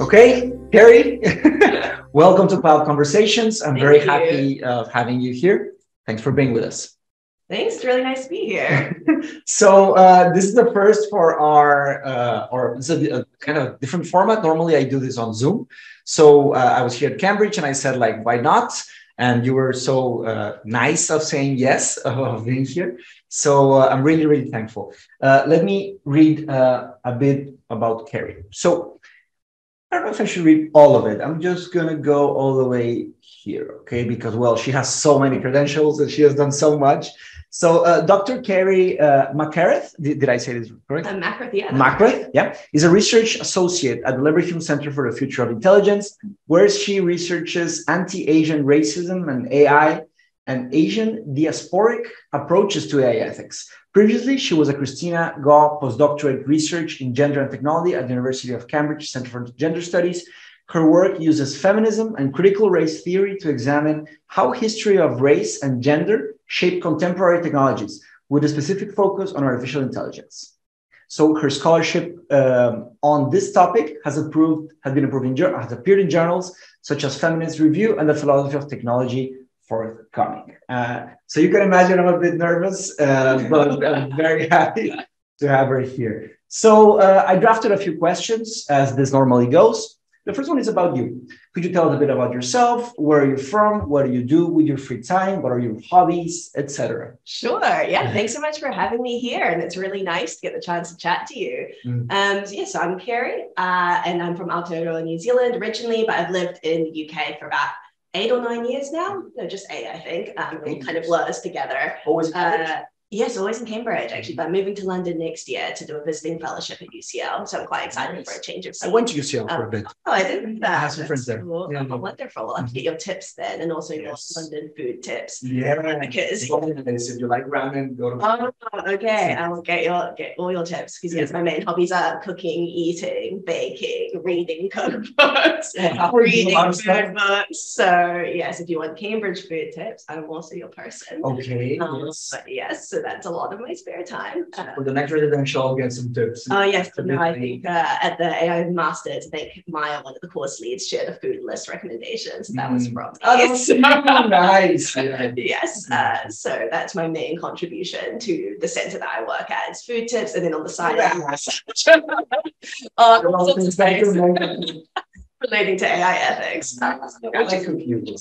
Okay, Kerry, welcome to Cloud Conversations. I'm Thank very you. happy of having you here. Thanks for being with us. Thanks. It's really nice to be here. so uh, this is the first for our, uh, or it's a, a, kind of different format. Normally I do this on Zoom. So uh, I was here at Cambridge and I said like, why not? And you were so uh, nice of saying yes of being here. So uh, I'm really, really thankful. Uh, let me read a bit about Kerry. So I don't know if I should read all of it. I'm just going to go all the way here, okay? Because, well, she has so many credentials and she has done so much. So, uh, Dr. Kerry uh, McCareth, did, did, I say this correct? Uh, yeah. Mackrath, yeah, is a research associate at the Leverhulme Center for the Future of Intelligence, where she researches anti Asian racism and AI and Asian diasporic approaches to AI ethics. Previously, she was a Christina Gaw postdoctorate research in gender and technology at the University of Cambridge Center for Gender Studies. Her work uses feminism and critical race theory to examine how history of race and gender shape contemporary technologies, with a specific focus on artificial intelligence. So her scholarship um, on this topic has approved, has been approved in, has appeared in journals such as Feminist Review and the Philosophy of Technology forthcoming. Uh, so you can imagine I'm a bit nervous, uh, but I'm very happy to have her here. So uh, I drafted a few questions as this normally goes. The first one is about you. Could you tell us a bit about yourself? Where are you from? What do you do with your free time? What are your hobbies, etc.? Sure. Yeah. Thanks so much for having me here, and it's really nice to get the chance to chat to you. Mm. Um, so yes, I'm Kerry, uh, and I'm from Aotearoa, New Zealand originally, but I've lived in the UK for about eight or nine years now. No, just eight, I think. Um, it kind of blurs together. Always uh, Yes, always in Cambridge, actually, but I'm moving to London next year to do a visiting fellowship at UCL. So I'm quite excited nice. for a change of scene. I went to UCL um, for a bit. Oh, I didn't. I have some friends there. Cool. Yeah, oh, wonderful. I'll have to get your tips then and also yes. your London food tips. Yeah. Because if you like ramen, go to Oh, okay. I will get your get all your tips because yes, my main hobbies are cooking, eating, baking, reading cookbooks, yeah, reading food books. So yes, if you want Cambridge food tips, I'm also your person. Okay. Um, yes. But yes, so that's a lot of my spare time. Uh, For the next residential, I'll get some tips. Oh, yes. No, I think uh, at the AI Masters, I think Maya, one of the course leads, shared a food list recommendation. That mm. was from. Oh, so nice. Yeah. yes. Uh, so that's my main contribution to the center that I work at is food tips. And then on the side, uh, relating to AI ethics. I like cooking.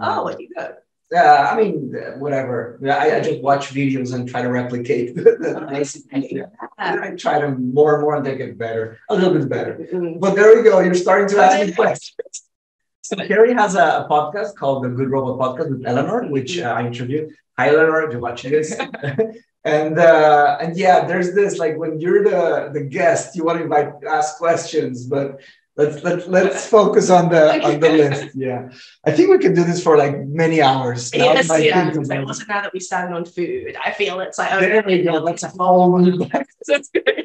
Oh, what do you cook? Uh, I mean, whatever. I, I, just watch videos and try to replicate the, the basic idea. I try to more and more and they get better, a little bit better. Mm-hmm. But there we go. You're starting to ask me questions. So Carrie has a, podcast called the Good Robot Podcast with Eleanor, which uh, I interviewed. Hi, Eleanor, if you're watching this. and uh, and yeah, there's this like when you're the the guest, you want to invite ask questions, but let's let's let's focus on the on the list. Yeah, I think we can do this for like many hours. Yes, yeah. Like, also now that we started on food, I feel it's like okay, there we go. Let's whole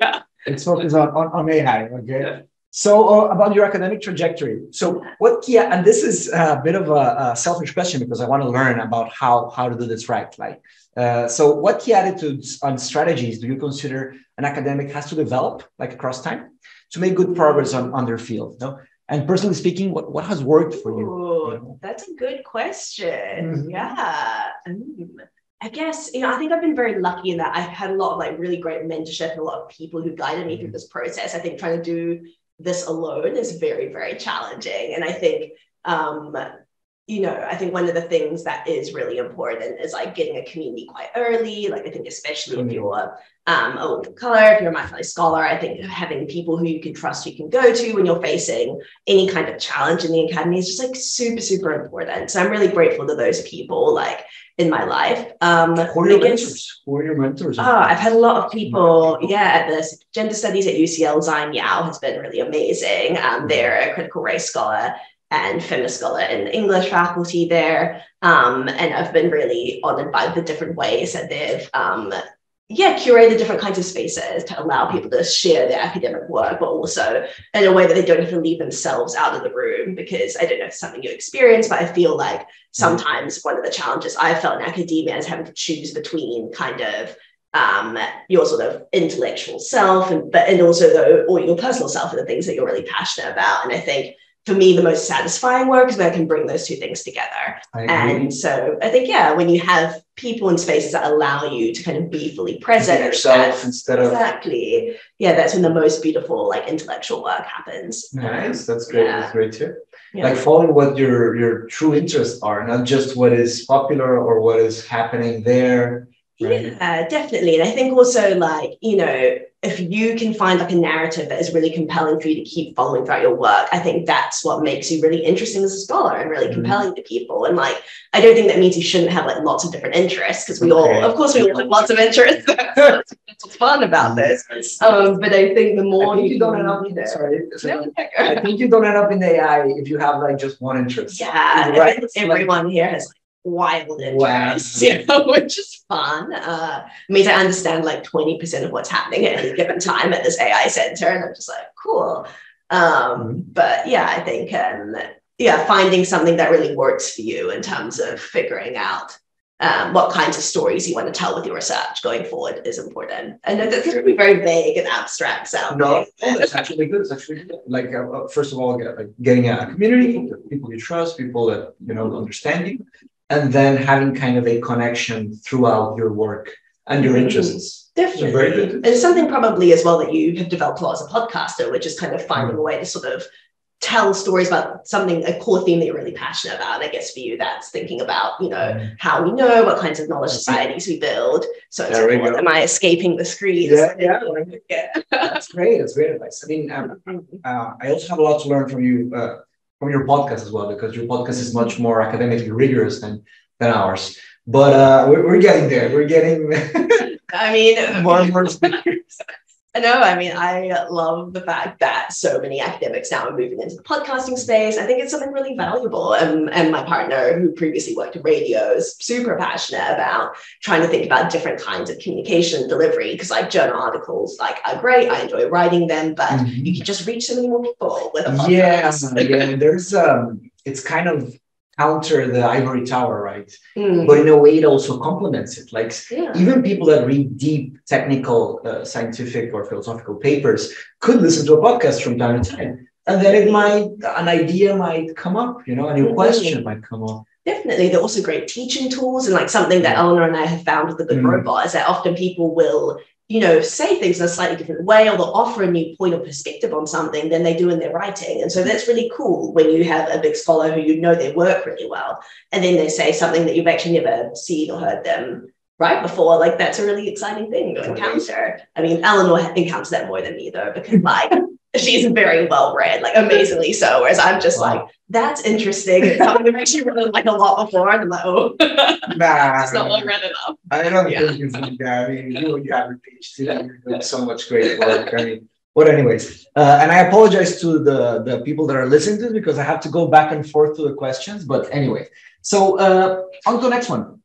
yeah. Let's focus on on, on AI. Okay. Yeah. So uh, about your academic trajectory. So what? Yeah, and this is a bit of a, a selfish question because I want to learn about how how to do this right. Like, uh, so what key attitudes and strategies do you consider an academic has to develop, like across time? To make good progress on, on their field. No? And personally speaking, what, what has worked for you? Ooh, that's a good question. Mm-hmm. Yeah. Mm. I guess, you know, I think I've been very lucky in that I've had a lot of like really great mentorship and a lot of people who guided me through mm-hmm. this process. I think trying to do this alone is very, very challenging. And I think um, you know, I think one of the things that is really important is like getting a community quite early. Like I think especially mm-hmm. if you're um, a woman of color, if you're a my scholar, I think having people who you can trust, you can go to when you're facing any kind of challenge in the academy is just like super, super important. So I'm really grateful to those people like in my life. Um, who are your mentors? Who are your mentors? Oh, I've had a lot of people. Yeah, at the gender studies at UCL, Zion Yao has been really amazing. Um, mm-hmm. they're a critical race scholar and feminist scholar in the English faculty there. Um, and I've been really honored by the different ways that they've, um, yeah, curated different kinds of spaces to allow people to share their academic work, but also in a way that they don't have to leave themselves out of the room. Because I don't know if it's something you experience, but I feel like sometimes one of the challenges I felt in academia is having to choose between kind of um, your sort of intellectual self, and but and also the or your personal self and the things that you're really passionate about. And I think for me, the most satisfying work is when I can bring those two things together. And so I think, yeah, when you have people and spaces that allow you to kind of be fully present yourself instead of exactly, yeah, that's when the most beautiful like intellectual work happens. Nice, that's great. Yeah. That's great too. Yeah. Like following what your your true interests are, not just what is popular or what is happening there. Right? Yeah, definitely. And I think also like you know if you can find like a narrative that is really compelling for you to keep following throughout your work, I think that's what makes you really interesting as a scholar and really mm-hmm. compelling to people. And like, I don't think that means you shouldn't have like lots of different interests because we okay. all, of course, we all have lots of interests. that's, what's fun about this. Um, but I think the more think you, you, don't end up in there, sorry, sorry. I think you don't end up in the AI if you have like just one interest. Yeah, right. everyone like, here has like wild interests, wow. you know, which is fun. Uh, I mean, I understand like 20% of what's happening at any given time at this AI center. And I'm just like, cool. Um, mm-hmm. but yeah, I think, um, yeah, finding something that really works for you in terms of figuring out um, what kinds of stories you want to tell with your research going forward is important. And that's going to be very vague and abstract sounding. No, it's actually good. It's actually good. Like, uh, uh, first of all, get, like getting a community, people you trust, people that, you know, understand you, and then having kind of a connection throughout your work and your mm-hmm. interests. Definitely. very good. And it's something probably as well that you have developed a lot as a podcaster, which is kind of finding mm. a way to sort of tell stories about something, a core theme that you're really passionate about. And I guess for you, that's thinking about, you know, mm. how we know, what kinds of knowledge societies we build. So it's like, am I escaping the screens? Yeah, yeah. yeah. that's great. That's great advice. I mean, um, uh, I also have a lot to learn from you. Uh, from your podcast as well, because your podcast is much more academically rigorous than than ours. But uh, we're, we're getting there. We're getting. I mean, more and more speakers. No, I mean, I love the fact that so many academics now are moving into the podcasting space. I think it's something really valuable. And, and my partner, who previously worked in radio, is super passionate about trying to think about different kinds of communication delivery. Because like journal articles, like are great. I enjoy writing them, but mm-hmm. you can just reach so many more people with a podcast. Yeah, yeah. There's um, it's kind of counter the ivory tower, right? Mm. But in a way, it also complements it. Like yeah. even people that read deep technical, uh, scientific or philosophical papers could listen to a podcast from time to time, and then it might an idea might come up, you know, a new mm-hmm. question might come up. Definitely, they're also great teaching tools, and like something that Eleanor and I have found with the Good mm. Robot is that often people will you know, say things in a slightly different way or they'll offer a new point of perspective on something than they do in their writing. And so that's really cool when you have a big scholar who you know their work really well, and then they say something that you've actually never seen or heard them write before. Like that's a really exciting thing to encounter. I mean, Eleanor encounters that more than me though, because like she's very well read, like amazingly so. Whereas I'm just wow. like, that's interesting. It's something I've actually read like a lot before. And I'm like, oh, nah, it's not well read enough. I don't yeah. think you think that. I mean, you, you have a PhD, you're doing so much great work. I mean, but anyways, uh, and I apologize to the, the people that are listening to this because I have to go back and forth to the questions. But anyway, so uh, on to the next one.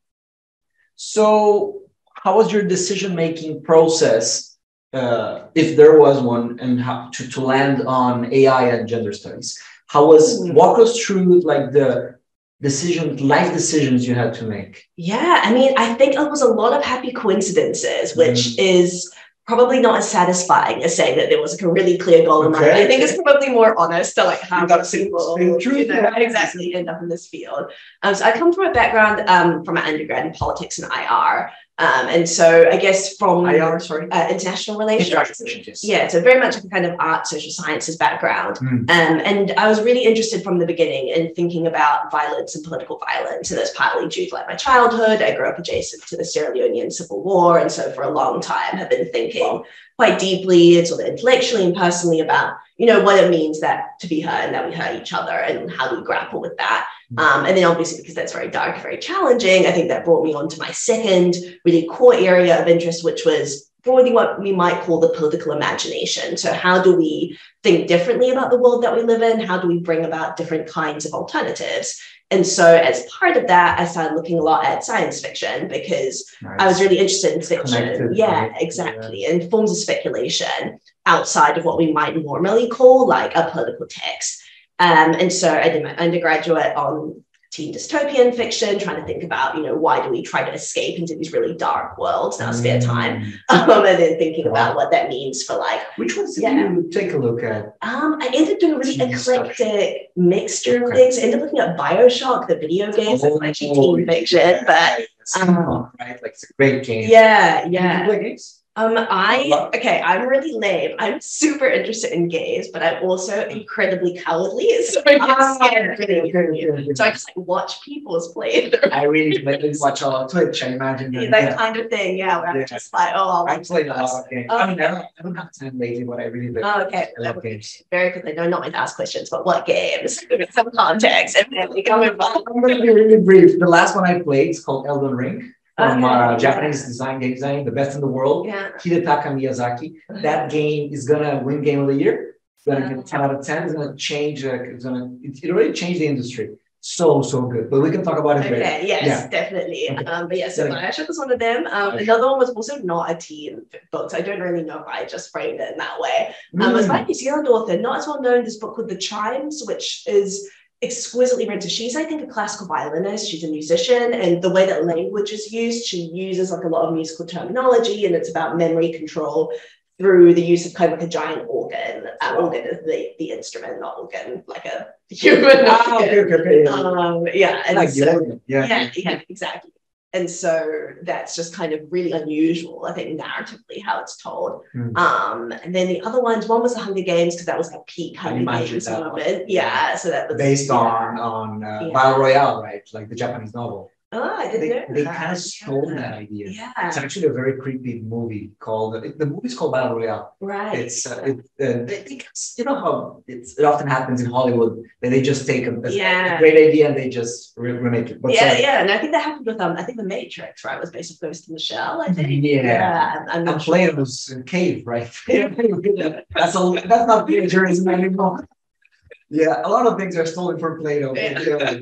So, how was your decision making process uh, if there was one, and how to, to land on AI and gender studies. How was mm-hmm. walk us through like the decision, life decisions you had to make? Yeah, I mean, I think it was a lot of happy coincidences, which mm. is probably not as satisfying as saying that there was like a really clear goal in mind. I think it's probably more honest to like how people you know, exactly end up in this field. Um, so I come from a background um, from an undergrad in politics and IR. Um, and so I guess from IR, sorry, uh, international relations, international yes. yeah, so very much a kind of art, social sciences background. Mm. Um, and I was really interested from the beginning in thinking about violence and political violence. And that's partly due to like my childhood. I grew up adjacent to the Sierra Leonean Civil War. And so for a long time have been thinking quite deeply and sort of intellectually and personally about, you know, what it means that to be her and that we hurt each other and how do we grapple with that. Um, and then obviously because that's very dark, very challenging, I think that brought me on to my second really core area of interest, which was broadly what we might call the political imagination. So how do we think differently about the world that we live in? How do we bring about different kinds of alternatives? And so, as part of that, I started looking a lot at science fiction because nice. I was really interested in fiction. Connected, yeah, right? exactly. Yeah. And forms of speculation outside of what we might normally call like a political text. Um, and so I did my undergraduate on teen dystopian fiction, trying to think about, you know, why do we try to escape into these really dark worlds in our spare time? Um, and then thinking wow. about what that means for like. Which ones did yeah. you take a look at? Um, I ended up doing a really teen eclectic mixture of things. I ended up looking at Bioshock, the video game, oh, that's actually teen fiction, but. Um, right, like it's a great game. Yeah, yeah. Um, I okay, I'm really lame. I'm super interested in gays, but I'm also incredibly cowardly. So I get ah, scared really So I just like watch people's play. I really like watch all Twitch, I imagine. That, that yeah. kind of thing, yeah. Where yeah. I'm just like, oh, I played a lot of games. I mean, I don't, I don't have time lately, but I really like Oh, okay. I love games. Very quickly, no, not my ask questions, but what games? Some context, and then we come involved. I'm gonna be really brief. The last one I played is called Elden Ring from uh, Japanese design game design, the best in the world, yeah. Hidetaka Miyazaki. That game is gonna win game of the year. It's gonna get 10 out of 10. It's gonna change. Uh, it's gonna. It, it already changed the industry. So so good. But we can talk about it okay, later. Yes, yeah. definitely. Okay. Um, but yeah, so Bioshock was one of them. Um, another one was also not a teen book. So I don't really know if I just framed it in that way. Um, mm. It was by a New Zealand author, not as well known. This book called The Chimes, which is exquisitely written. She's, I think, a classical violinist. She's a musician, and the way that language is used, she uses like a lot of musical terminology, and it's about memory control through the use of kind of like a giant organ. Uh, organ is the, the instrument, not organ, like a human. Oh, okay, okay, okay, yeah. Um, yeah, and like so, yeah, yeah, yeah, exactly. And so that's just kind of really unusual, I think, narratively how it's told. Mm. Um, and then the other ones, one was the Hunger Games because that was like peak Hunger Games moment. Yeah, so that was based yeah. on on uh, yeah. Battle Royale, right? Like the Japanese novel. Oh, I didn't they, know. They kind of stole yeah. that idea. Yeah. It's actually a very creepy movie called, the movie's called Battle Royale. Right. It's, uh, it, uh, you know how it's, it often happens in Hollywood that they just take a, yeah. a great idea and they just remake it. But yeah, sorry. yeah. And I think that happened with, um, I think The Matrix, right, was based on Ghost in the Shell, I think. Yeah. yeah I'm, I'm was in Cave, right? that's, a, that's not plagiarism anymore. Yeah, a lot of things are stolen from Plato. Yeah.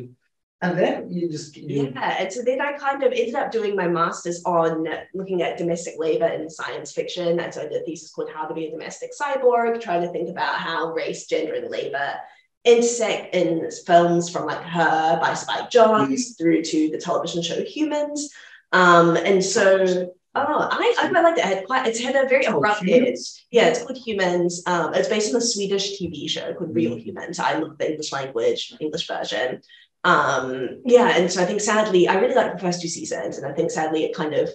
And then you just you... yeah. And so then I kind of ended up doing my master's on looking at domestic labor in science fiction. And so I did a thesis called How to Be a Domestic Cyborg, trying to think about how race, gender, and labor intersect in films from like Her by Spike Jonze mm-hmm. through to the television show Humans. Um, and so Oh, I, I quite like that. It had quite, it's had a very abrupt end. Yeah, it's called Humans. Um, it's based on a Swedish TV show called Real mm-hmm. Humans. I love the English language, English version um yeah and so i think sadly i really liked the first two seasons and i think sadly it kind of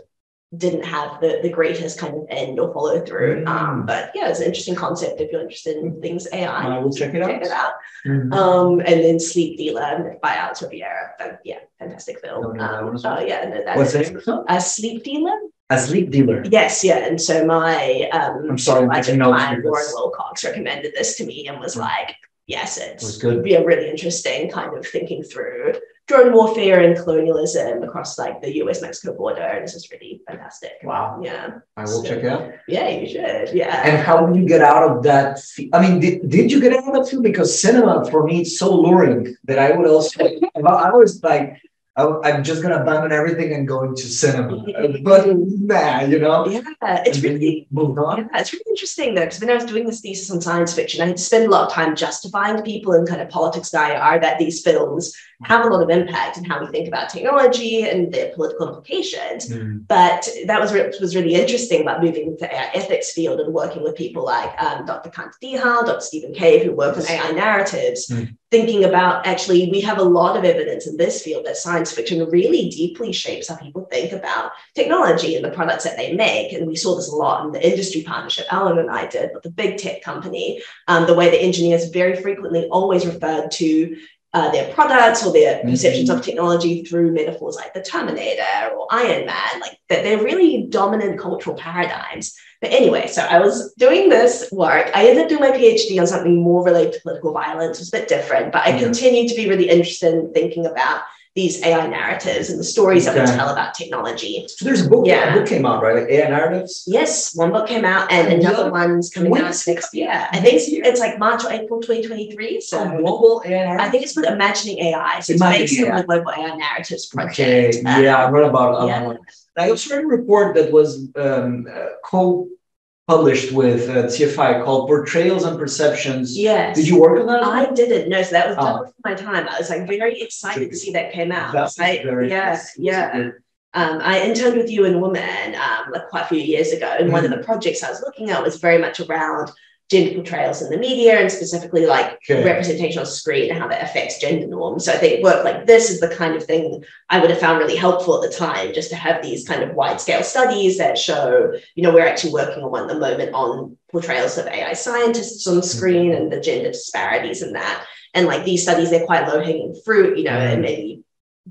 didn't have the the greatest kind of end or follow through mm. um but yeah it's an interesting concept if you're interested in things ai i will check it check out, it out. Mm-hmm. um and then sleep dealer by alex rivera yeah fantastic film um, oh yeah no, that what's it a sleep dealer a sleep dealer. Yes, yeah. And so my um I'm sorry, my client Warren Wilcox recommended this to me and was mm. like, yes, it was good. a really interesting kind of thinking through drone warfare and colonialism across like the US Mexico border. And this is really fantastic. Wow. Yeah. I will so, check it out. Yeah, you should. Yeah. And how did you get out of that? I mean, did, did you get out of that field? Because cinema for me is so luring that I would also, I was like, I, am just gonna abandon everything and go into cinema. But nah, you know. Yeah, it's really moved on. Yeah, it's really interesting though, because when I was doing this thesis on science fiction, I had to spend a lot of time justifying to people in kind of politics and IR that these films have a lot of impact in how we think about technology and their political implications. Mm. But that was what was really interesting about moving into AI ethics field and working with people like um, Dr. Kanta Dihal, Dr. Stephen Cave, who work on AI narratives, mm. Thinking about actually we have a lot of evidence in this field that science fiction really deeply shapes how people think about technology and the products that they make. And we saw this a lot in the industry partnership Alan and I did with the big tech company, um, the way the engineers very frequently always referred to uh, their products or their mm-hmm. perceptions of technology through metaphors like the Terminator or Iron Man, like that they're really dominant cultural paradigms. But anyway, so I was doing this work. I ended up doing my PhD on something more related to political violence. It was a bit different, but I yeah. continued to be really interested in thinking about these AI narratives and the stories okay. that we tell about technology. So there's a book, yeah. a book came out, right? Like AI narratives? Yes, one book came out and, another one's coming when out next year. I think it's, like March or April 2023. So oh, global AI I think it's called Imagining AI. So Imagining it's based on the Global AI Narratives Project. Okay. Um, yeah, I read about it. Yeah. I also read a report that was um, uh, co published with uh, CFI called Portrayals and Perceptions. Yes. Did you work on that? I didn't know. So that was Oh. my time. I was like very excited to see that came out. That's I- very yeah, yeah. Um, I interned with UN Women um, like quite a few years ago, and one of Mm. the projects I was looking at was very much around gender portrayals in the media, and specifically like Okay. representation on screen and how that affects gender norms. So I think work like this is the kind of thing I would have found really helpful at the time, just to have these kind of wide scale studies that show, you know, we're actually working on one at the moment on portrayals of AI scientists on screen mm-hmm. and the gender disparities in that. And like these studies, they're quite low hanging fruit, you know, mm-hmm. and maybe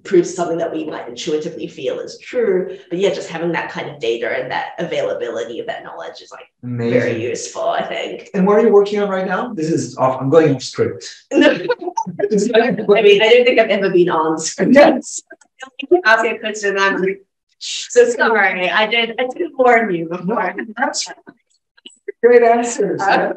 proves something that we might intuitively feel is true. But yeah, just having that kind of data and that availability of that knowledge is like Amazing. very useful, I think. And what are you working on right now? This is off. I'm going off script. I mean, I don't think I've ever been on script. Yes. Ask a question, I'm like, so sorry. I did. I did warn you before. Great answers. Uh,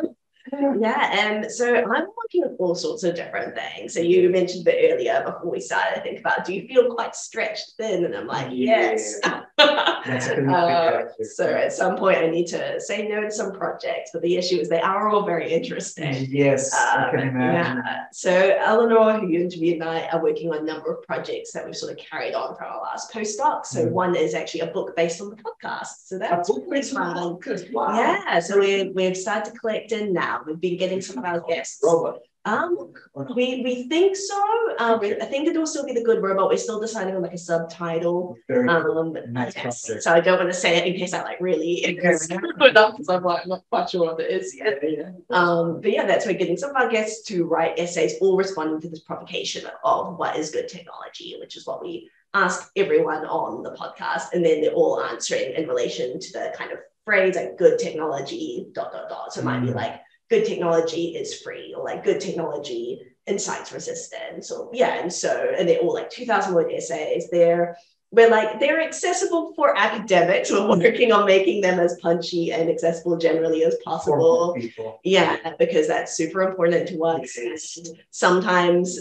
Yeah, and so I'm working on all sorts of different things. So you mentioned a bit earlier before we started, I think about do you feel quite stretched thin? And I'm like, yes. A good Uh, so at some point I need to say no to some projects, but the issue is they are all very interesting. Yes, I Um, can imagine. yeah. So Eleanor, who you interviewed, and I are working on a number of projects that we've sort of carried on from our last postdoc. So Mm. one is actually a book based on the podcast. So that's book pretty based on fun. Good. Wow. Yeah, so we we've started to collect in now. We've been getting some of our guests. Robot. Um, we we think so. Um, we- I think it will still be the good robot. We're still deciding on like a subtitle. Very Um, Nice yes. project. so I don't want to say it in case I like really because I'm like not quite sure what it is yet. Yeah, yeah. Um, but yeah, that's we're getting some of our guests to write essays, all responding to this provocation of what is good technology, which is what we ask everyone on the podcast, and then they're all answering in relation to the kind of phrase like good technology dot dot dot. So it might be Mm. like good technology is free, or like good technology incites resistance, or yeah, and so and they're all like two thousand word essays. They're we're like they're accessible for academics. We're working on making them as punchy and accessible generally as possible. Yeah, because that's super important to us. Sometimes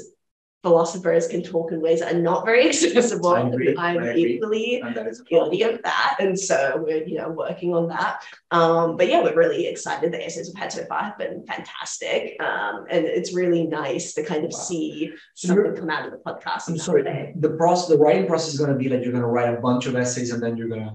philosophers can talk in ways that are not very accessible. I agree, I'm I agree. equally And that is a problem. guilty of that. And so we're, you know, working on that. Um, but yeah, we're really excited. The essays we've had so far have been fantastic. Um, and it's really nice to kind of Wow. see So something come out of the podcast. I'm sorry. The process, the writing process is going to be like you're going to write a bunch of essays and then you're going to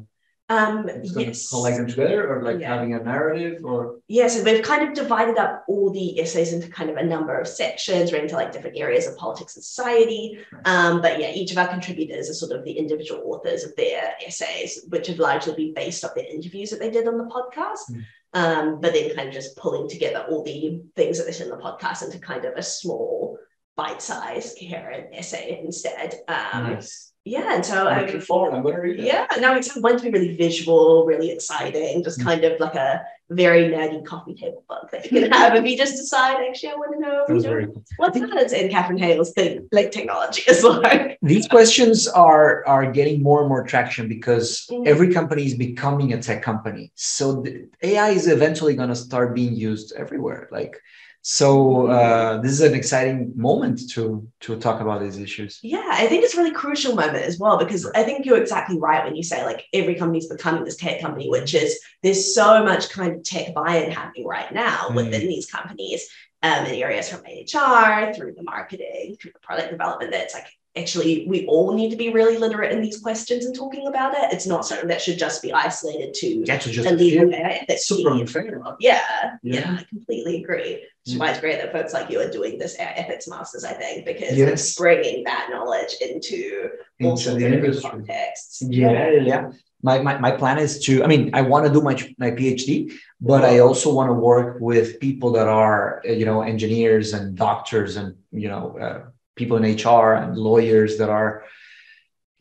Um, it's yes. collect them together, or like Yeah. having a narrative, or Yeah, so they've kind of divided up all the essays into kind of a number of sections, right into like different areas of politics and society. Um, but yeah, each of our contributors are sort of the individual authors of their essays, which have largely been based off the interviews that they did on the podcast. Mm. Um, but then kind of just pulling together all the things that they said in the podcast into kind of a small, bite-sized, coherent essay instead. Um, nice. Yeah, and so I'm looking forward. I'm going to read it. yeah, no, it's one to be really visual, really exciting, just Mm. kind of like a very nerdy coffee table book that you can have if you just decide, actually, I want to know That was you very cool. what planets in Katherine Hayles thing, like technology is like. These questions are are getting more and more traction because Mm. every company is becoming a tech company. So the AI is eventually going to start being used everywhere. Like, so uh, this is an exciting moment to to talk about these issues. Yeah, I think it's a really crucial moment as well because I think you're exactly right when you say like every company's becoming this tech company, which is there's so much kind of tech buy-in happening right now Mm. within these companies um, in areas from HR through the marketing, through the product development. That's like actually we all need to be really literate in these questions and talking about it. It's not something that should just be isolated to to just a legal feel ethics super unfair. Yeah, Yeah. yeah, I completely agree. Is why it's great that folks like you are doing this e- ethics masters, I think, because Yes. it's bringing that knowledge into all Into sorts the of different contexts. Yeah, yeah, yeah. My, my, my plan is to, I mean, I want to do my, my PhD, but I also want to work with people that are, you know, engineers and doctors and, you know, uh, people in HR and lawyers that are,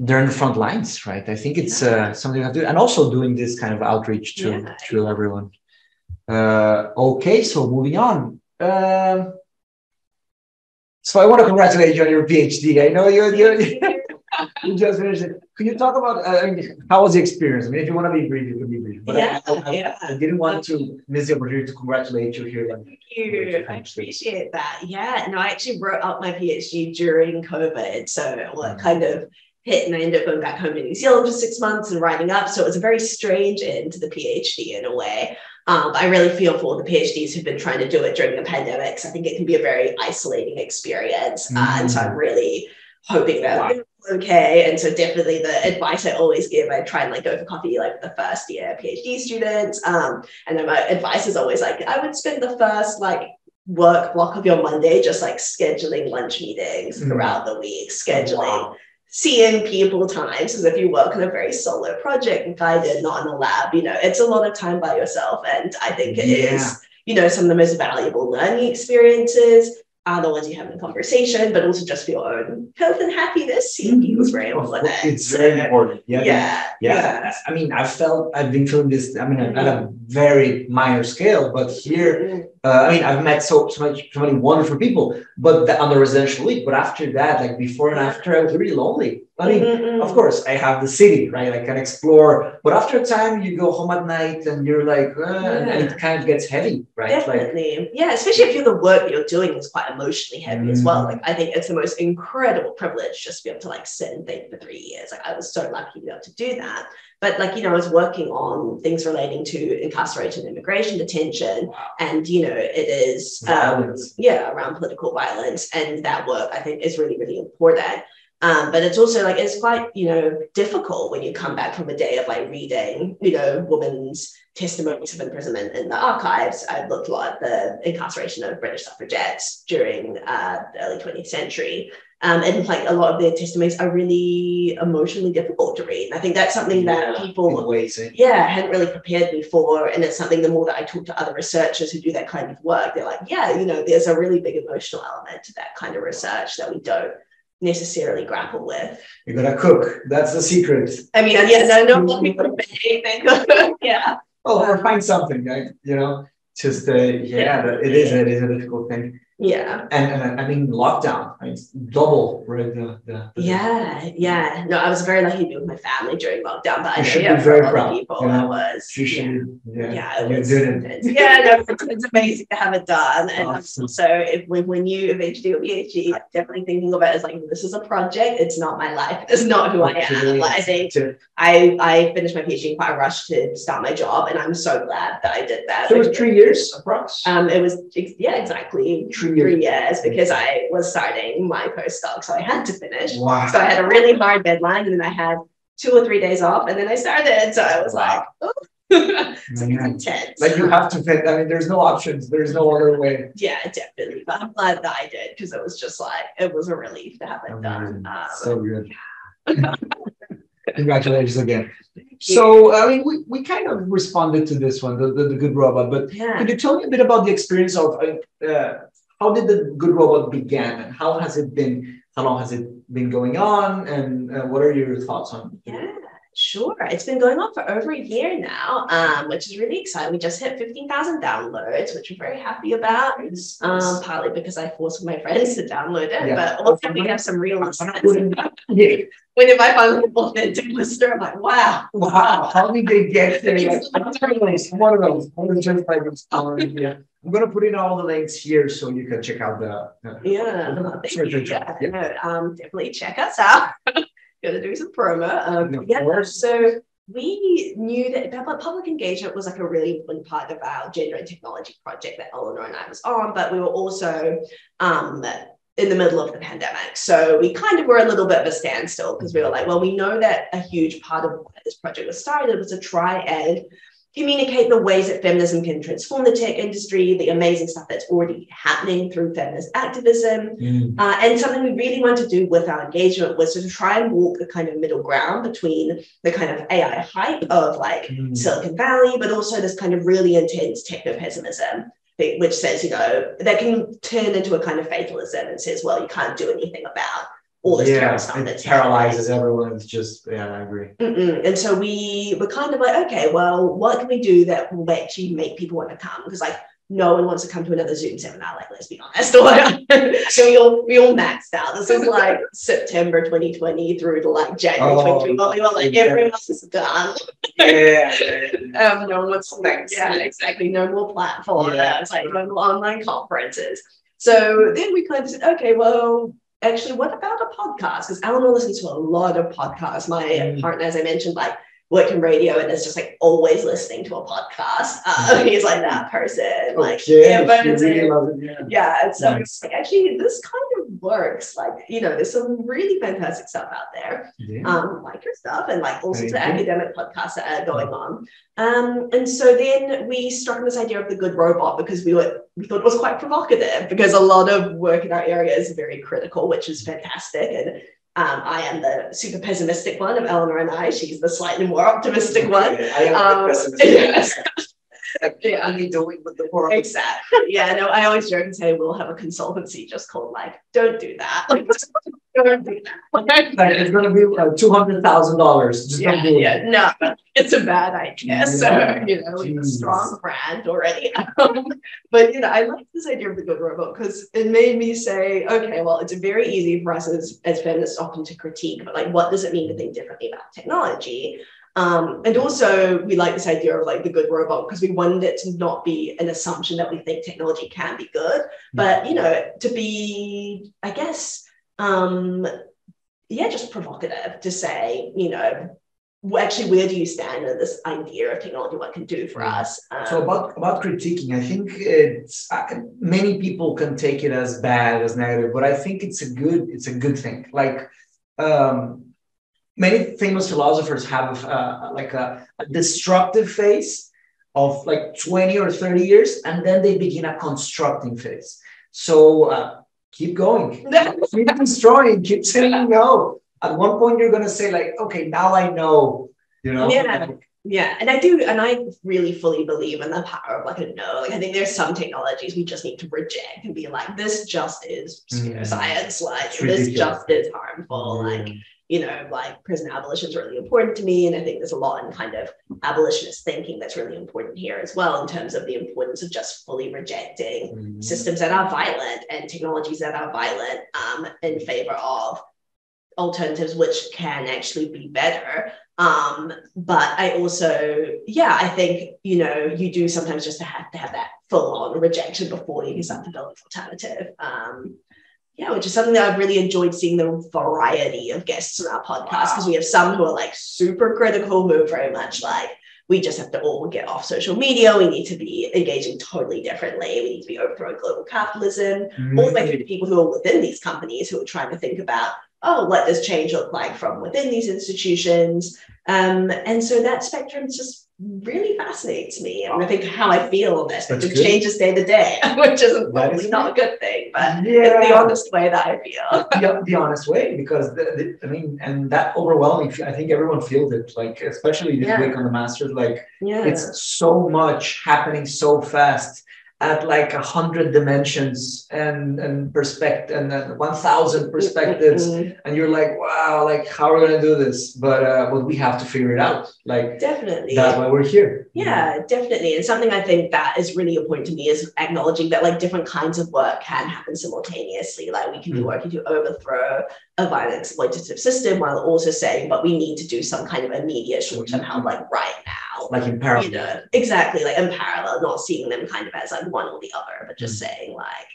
they're in the front lines, right? I think it's uh, something I have to do. And also doing this kind of outreach to, Yeah. to everyone. Uh, okay, so moving on. Um, so I want to congratulate you on your PhD. I know you're, you, you just finished it. Could you talk about uh, I mean, how was the experience? I mean, if you want to be brief, you can be brief. But Yeah, I, I, yeah. I didn't want to miss the opportunity to congratulate you here. Thank you. I appreciate that. Yeah, no, I actually wrote up my PhD during COVID. So it kind of hit and I ended up going back home to New Zealand for six months and writing up. So it was a very strange end to the PhD in a way. Um, I really feel for the PhDs who've been trying to do it during the pandemics. I think it can be a very isolating experience. Mm-hmm. Uh, and so I'm really hoping that. Okay. And so definitely the advice I always give, I try and like go for coffee like the first year PhD students. Um, and then my advice is always like I would spend the first like work block of your Monday just like scheduling lunch meetings mm-hmm. throughout the week, scheduling. Wow seeing people times because if you work on a very solo project guided not in a lab you know it's a lot of time by yourself and i think it yeah. is you know some of the most valuable learning experiences are the ones you have in conversation, but also just for your own health and happiness. CP was very important. It's very important. Yeah. Yeah. yeah. yeah. I mean, I felt I've been feeling this. I mean, mm-hmm. at a very minor scale, but here, mm-hmm. uh, I mean, I've met so so much so many wonderful people, but the, on the residential week. But after that, like before and after, I was really lonely. I mean, mm-hmm. of course, I have the city, right? I can explore, but after a time, you go home at night and you're like, uh, yeah. and it kind of gets heavy, right? Definitely, like, yeah. Especially if you're the work you're doing is quite emotionally heavy mm-hmm. as well. Mm-hmm. Like, I think it's the most incredible privilege just to be able to like sit and think for three years. Like, I was so lucky to be able to do that. But like, you know, I was working on things relating to incarceration, immigration detention, wow. and you know, it is um, yeah around political violence, and that work I think is really really important. Um, but it's also like it's quite you know difficult when you come back from a day of like reading you know women's testimonies of imprisonment in the archives. I've looked a lot at the incarceration of British suffragettes during uh, the early 20th century. Um, and like a lot of their testimonies are really emotionally difficult to read. And I think that's something that people, ways, eh? yeah, hadn't really prepared me for. And it's something the more that I talk to other researchers who do that kind of work, they're like, yeah, you know, there's a really big emotional element to that kind of research that we don't necessarily grapple with. You gotta cook. That's the secret. I mean, yeah, no, no, anything. yeah. Well, or find something, right? You know, just uh, yeah, yeah, it is. It is a difficult thing. Yeah. And, and I mean, lockdown, I mean, double, right? The, the, the, yeah, yeah. No, I was very lucky to be with my family during lockdown, but you I should yeah, be very proud. People, you know? was. You should, yeah. Yeah, you did it. Yeah, no, it's amazing to have it done. And awesome. so if, when, when you eventually do a PhD, I'm definitely thinking about it as like, this is a project. It's not my life. It's not who I am. Like, I think I, I finished my PhD in quite a rush to start my job. And I'm so glad that I did that. So it was three years approx? Um, it was, yeah, exactly. Three three years because I was starting my postdoc, so I had to finish. Wow. So I had a really hard deadline, and then I had two or three days off, and then I started. So I was wow. like, oh. it's intense. Like you have to fit. I mean, there's no options. There's no other way. Yeah, definitely. But I'm glad that I did because it was just like it was a relief to have it done. Um, so good. Yeah. Congratulations again. So, I mean, we, we kind of responded to this one, the, the, the good robot, but yeah. could you tell me a bit about the experience of uh, how did the good robot begin and how has it been how long has it been going on and uh, what are your thoughts on it yeah Sure. It's been going on for over a year now, um, which is really exciting. We just hit 15,000 downloads, which I'm very happy about. Um, partly because I forced my friends to download it, yeah. but also we have some real insights. yeah. Whenever I find an authentic listener, I'm like, wow. Wow. How did they get there? one of those. One of those. One of the yeah. I'm gonna put in all the links here so you can check out the. Uh, yeah. Yeah, yeah. um, definitely check us out. Gonna do some promo. Um, yeah, so we knew that public engagement was like a really important part of our gender and technology project that Eleanor and I was on, but we were also um, in the middle of the pandemic. So we kind of were a little bit of a standstill because we were like, well, we know that a huge part of why this project was started was to try and communicate the ways that feminism can transform the tech industry, the amazing stuff that's already happening through feminist activism. Mm. Uh, and something we really wanted to do with our engagement was to try and walk the kind of middle ground between the kind of AI hype of like mm. Silicon Valley, but also this kind of really intense techno pessimism. Which says, you know, that can turn into a kind of fatalism and says, well, you can't do anything about all this yeah, stuff it paralyzes happening. everyone. It's just yeah, I agree. Mm-mm. And so we were kind of like, okay, well, what can we do that will actually make people want to come? Because like no one wants to come to another Zoom seminar. Like, let's be honest. so we all we all maxed out. This is like September 2020 through to like January oh, 2021. We were like, yeah. everyone else is done. yeah. um, no one wants to. Yeah, exactly. No more platforms. Yeah. Like no more online conferences. So then we kind of said, okay, well, actually, what about a podcast? Because Eleanor listens to a lot of podcasts. My mm. partner, as I mentioned, like worked in radio and is just like always listening to a podcast. Uh, he's like that person, like yeah, really yeah. yeah. And so nice. it's like actually this kind of works. Like you know, there's some really fantastic stuff out there, yeah. um, like your stuff, and like all sorts of academic podcasts that are going on. Um, and so then we struck on this idea of the good robot because we were we thought it was quite provocative because a lot of work in our area is very critical, which is fantastic and um, I am the super pessimistic one of Eleanor and I. She's the slightly more optimistic one. Yeah, I am um. Yes. Yeah. only doing with the world. Exactly. Yeah. No, I always joke and say we'll have a consultancy just called like, don't do that. Like, don't do that. Like, it's going to be like two hundred thousand dollars. Yeah. yeah. No, it's a bad idea. Yeah. So you know, we have a strong brand already. Um, but you know, I like this idea of the good robot because it made me say, okay, well, it's very easy for us as as feminists often to critique, but like, what does it mean to think differently about technology? Um, and also, we like this idea of like the good robot because we wanted it to not be an assumption that we think technology can be good, but you know, to be, I guess, um, yeah, just provocative to say, you know, actually, where do you stand in this idea of technology? What can do for us? Um, so about about critiquing, I think it's uh, many people can take it as bad as negative, but I think it's a good it's a good thing. Like. Um, many famous philosophers have uh, like a, a, destructive phase of like 20 or 30 years and then they begin a constructing phase. So uh, keep going. Keep destroying keep saying no. At one point you're going to say like okay now i know you know? Yeah. Yeah. And i do and i really fully believe in the power of like a no. Like i think there's some technologies we just need to reject and be like this just is mm. science like this just is harmful. Like you know, like prison abolition is really important to me. And I think there's a lot in kind of abolitionist thinking that's really important here as well, in terms of the importance of just fully rejecting mm-hmm. systems that are violent and technologies that are violent um, in favor of alternatives which can actually be better. Um, but I also, yeah, I think, you know, you do sometimes just have to have that full on rejection before you can start to build an alternative. Um, yeah, which is something that I've really enjoyed seeing the variety of guests on our podcast because wow. we have some who are like super critical, who are very much like, we just have to all get off social media. We need to be engaging totally differently. We need to be overthrowing global capitalism. Mm-hmm. All the way through people who are within these companies who are trying to think about, oh, what does change look like from within these institutions? Um, and so that spectrum is just really fascinates me. And I think how I feel on this, it changes day to day, which is probably not a good thing, but yeah. the honest way that I feel. the, the honest way, because the, the, I mean, and that overwhelming, I think everyone feels it, like, especially this yeah. week on the Masters, like, yeah. it's so much happening so fast at like a hundred dimensions and and perspective and then one thousand perspectives, mm-hmm. and you're like, wow, like how are we gonna do this? But uh, but we have to figure it out. Like definitely that's why we're here. Yeah, definitely. And something I think that is really important to me is acknowledging that like different kinds of work can happen simultaneously. Like we can be mm. working to overthrow a violent exploitative system while also saying, but we need to do some kind of immediate short-term help, like right now. Like in parallel. You know, exactly, like in parallel, not seeing them kind of as like one or the other, but just mm. saying like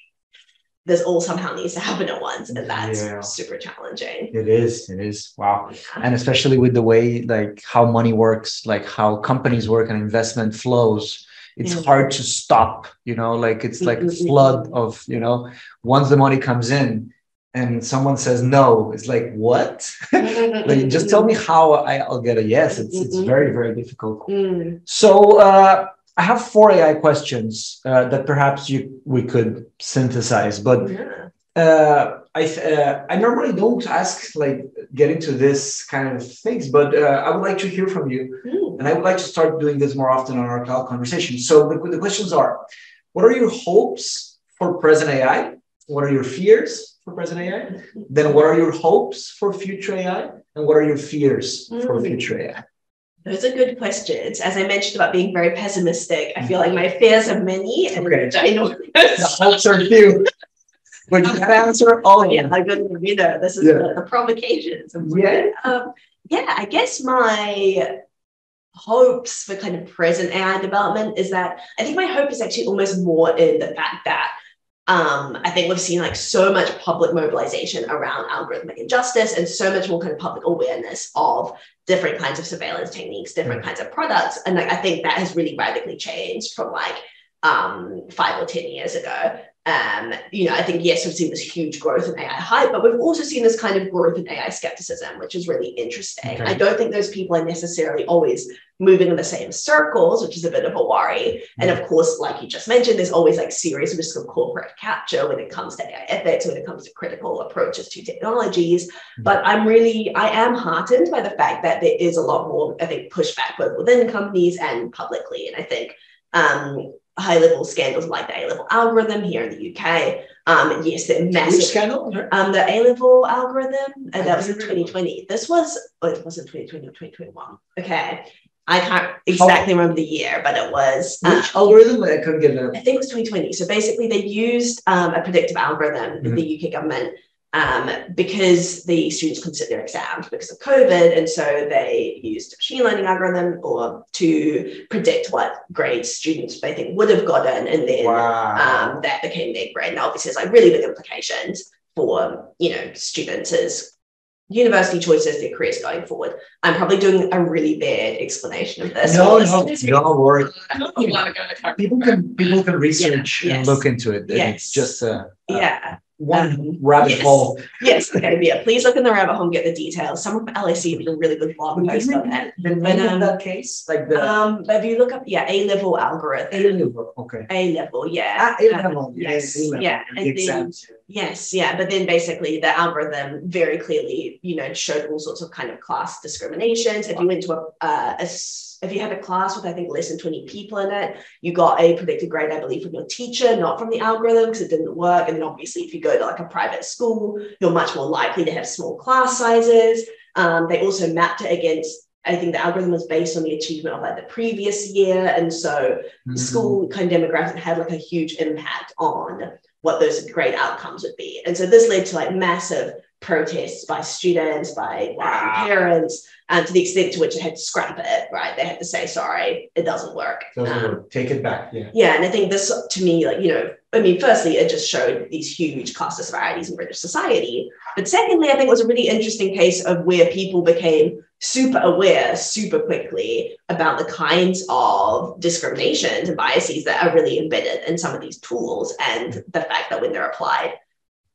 this all somehow needs to happen at once and that's yeah. super challenging it is it is wow yeah. and especially with the way like how money works like how companies work and investment flows it's yeah. hard to stop you know like it's like a flood of you know once the money comes in and someone says no it's like what like just tell me how I, will get a yes it's, it's very very difficult mm. so uh, I have four AI questions uh, that perhaps you we could synthesize, but yeah. uh, I uh, I normally don't ask like get into this kind of things, but uh, I would like to hear from you, mm. and I would like to start doing this more often on our cloud conversation. So the, the questions are: What are your hopes for present AI? What are your fears for present AI? Then what are your hopes for future AI? And what are your fears mm. for future AI? Those are good questions. As I mentioned about being very pessimistic, I feel like my fears are many and okay. ginormous. The hopes are few. But you can answer all of them. Yeah, I'm gonna, you know, this is yeah. the, the provocations. Yeah. Um, yeah, I guess my hopes for kind of present AI development is that I think my hope is actually almost more in the fact that um, I think we've seen like so much public mobilization around algorithmic injustice and so much more kind of public awareness of different kinds of surveillance techniques, different mm. kinds of products. And like I think that has really radically changed from like um, five or 10 years ago. Um, you know, I think yes, we've seen this huge growth in AI hype, but we've also seen this kind of growth in AI skepticism, which is really interesting. Okay. I don't think those people are necessarily always moving in the same circles, which is a bit of a worry. And of course, like you just mentioned, there's always like serious risk of corporate capture when it comes to AI ethics, when it comes to critical approaches to technologies. Mm-hmm. But I'm really, I am heartened by the fact that there is a lot more, I think, pushback both within companies and publicly. And I think um, high level scandals like the A level algorithm here in the UK. Um, yes, the massive Which scandal. Um, the A level algorithm, and uh, that was in 2020. This was, oh, it wasn't 2020 or 2021. Okay. I can't exactly oh. remember the year, but it was. Um, Which algorithm? I couldn't get it. I think it was 2020. So basically, they used um, a predictive algorithm, mm-hmm. the UK government, um, because the students couldn't sit their exams because of COVID. And so they used a machine learning algorithm or to predict what grades students they think would have gotten. And then wow. um, that became their grade. And obviously, there's like really big implications for, you know, students as university choices, their careers going forward. I'm probably doing a really bad explanation of this. No, no, don't worry. People can people can research yeah, and look into it. Yes. It's just a, a yeah one um, rabbit yes. hole. Yes, okay, yeah. Please look in the rabbit hole and get the details. Some of LSE did a really good blog post on that. The name um, of that case, like the um, but if you look up, yeah, A level algorithm. A level, okay. A level, yeah. Ah, A level, um, yes, A-level. yeah. And then, yes, yeah. But then basically, the algorithm very clearly, you know, showed all sorts of kind of class discriminations. If you went to a, uh, a if you had a class with, I think, less than 20 people in it, you got a predicted grade, I believe, from your teacher, not from the algorithm because it didn't work. And then obviously, if you go to like a private school, you're much more likely to have small class sizes. Um, they also mapped it against I think the algorithm was based on the achievement of like the previous year. And so mm-hmm. school kind of demographic had like a huge impact on what those grade outcomes would be. And so this led to like massive protests by students, by wow. parents, and to the extent to which it had to scrap it, right? They had to say, sorry, it doesn't work. Doesn't um, work. Take it back. Yeah. Yeah. And I think this to me, like, you know, I mean, firstly, it just showed these huge class disparities in British society. But secondly, I think it was a really interesting case of where people became super aware super quickly about the kinds of discriminations and biases that are really embedded in some of these tools and the fact that when they're applied